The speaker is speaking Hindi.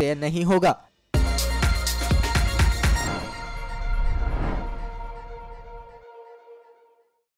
नहीं होगा।